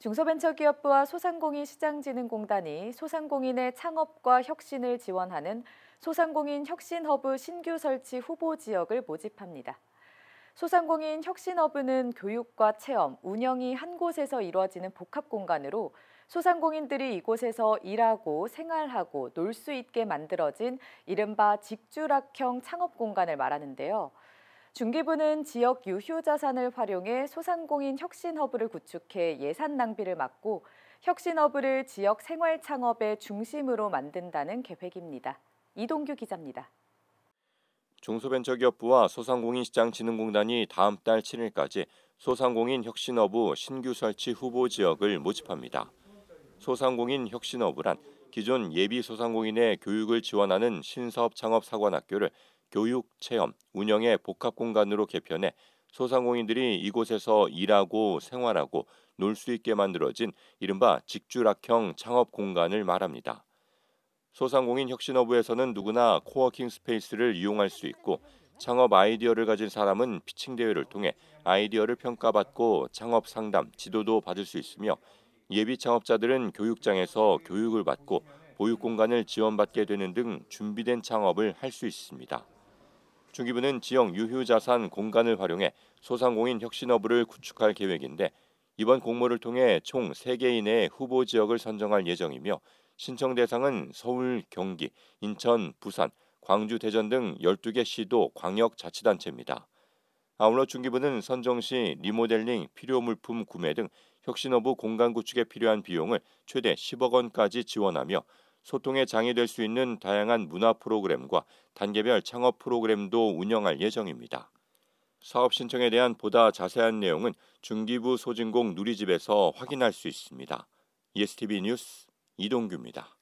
중소벤처기업부와 소상공인 시장진흥공단이 소상공인의 창업과 혁신을 지원하는 소상공인 혁신허브 신규 설치 후보 지역을 모집합니다. 소상공인 혁신허브는 교육과 체험, 운영이 한 곳에서 이루어지는 복합 공간으로 소상공인들이 이곳에서 일하고 생활하고 놀 수 있게 만들어진 이른바 직주락형 창업 공간을 말하는데요. 중기부는 지역 유휴 자산을 활용해 소상공인 혁신 허브를 구축해 예산 낭비를 막고 혁신 허브를 지역 생활 창업의 중심으로 만든다는 계획입니다. 이동규 기자입니다. 중소벤처기업부와 소상공인시장진흥공단이 다음 달 7일까지 소상공인 혁신허브 신규 설치 후보 지역을 모집합니다. 소상공인 혁신허브란 기존 예비 소상공인의 교육을 지원하는 신사업 창업 사관학교를 교육, 체험, 운영의 복합 공간으로 개편해 소상공인들이 이곳에서 일하고 생활하고 놀 수 있게 만들어진 이른바 직주락형 창업 공간을 말합니다. 소상공인 혁신허브에서는 누구나 coworking space를 이용할 수 있고 창업 아이디어를 가진 사람은 피칭 대회를 통해 아이디어를 평가받고 창업 상담, 지도도 받을 수 있으며 예비 창업자들은 교육장에서 교육을 받고 보육 공간을 지원받게 되는 등 준비된 창업을 할 수 있습니다. 중기부는 지역 유휴자산 공간을 활용해 소상공인 혁신허브를 구축할 계획인데 이번 공모를 통해 총 3개 이내의 후보 지역을 선정할 예정이며 신청 대상은 서울, 경기, 인천, 부산, 광주, 대전 등 12개 시도 광역자치단체입니다. 아울러 중기부는 선정 시 리모델링, 필요 물품 구매 등 혁신허브 공간 구축에 필요한 비용을 최대 10억 원까지 지원하며 소통의 장이 될 수 있는 다양한 문화 프로그램과 단계별 창업 프로그램도 운영할 예정입니다. 사업 신청에 대한 보다 자세한 내용은 중기부 소진공 누리집에서 확인할 수 있습니다. ESTV 뉴스 이동규입니다.